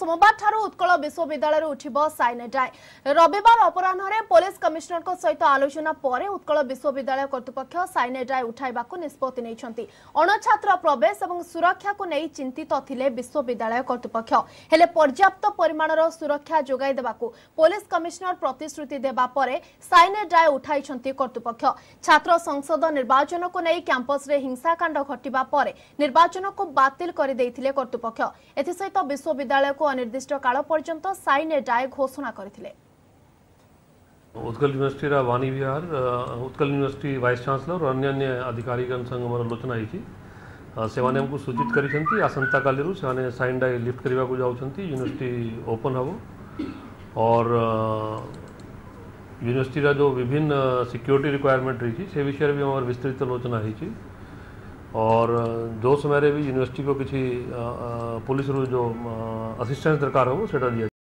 সোমবারঠার উৎকল বিশ্ববিদ্যালয়ের উঠিব সাইনেডাই রবিবার অপরাহ্নে পুলিশ কমিশনর সহিত আলোচনা পরে উৎকল বিশ্ববিদ্যালয় কর্তৃপক্ষ সাইনেডাই উঠাইবাক নিষ্পতি নিয়েছেন অণছাত্র প্রবেশ এবং সুরক্ষাকে নিয়ে চিন্তিত লে বিশ্ববিদ্যালয় কর্তৃপক্ষ হলে পর্যাপ্ত পরিমাণর সুরক্ষা যোগাই দেওয়া পুলিশ কমিশনর প্রতিশ্রুতি দেওয়া পরে সাইনেডাই উঠাইছেন কর্তৃপক্ষ ছাত্র সংসদ নির্বাচনকে নিয়ে ক্যাম্পসে হিংসাকাণ্ড ঘটিবা পরে নির্বাচনকে বাতিল করে কর্তৃপক্ষ এসে বিশ্ববিদ্যালয়কে को অনির্দিষ্ট কাল পর্যন্ত সাইনে डाय घोषणा करथिले उत्कल यूनिवर्सिटी रा Vani Vihar Utkal university vice chancellor और अन्य अन्य अधिकारी गण संग मोर आलोचना होती सेने हमको सूचित करी कर आसंता रु से साइन डाय लिफ्ट करबा को जाउ जाऊँच यूनिवर्सिटी ओपन हबो और यूनिवर्सिटी रा जो विभिन्न सिक्योरिटी रिक्वायरमेंट रही है से विषय भी आम विस्तृत आलोचना होती और जो समय भी यूनिवर्सिटी को किसी पुलिस जो असिस्टेंस दरकार हो, वो सेटा दिया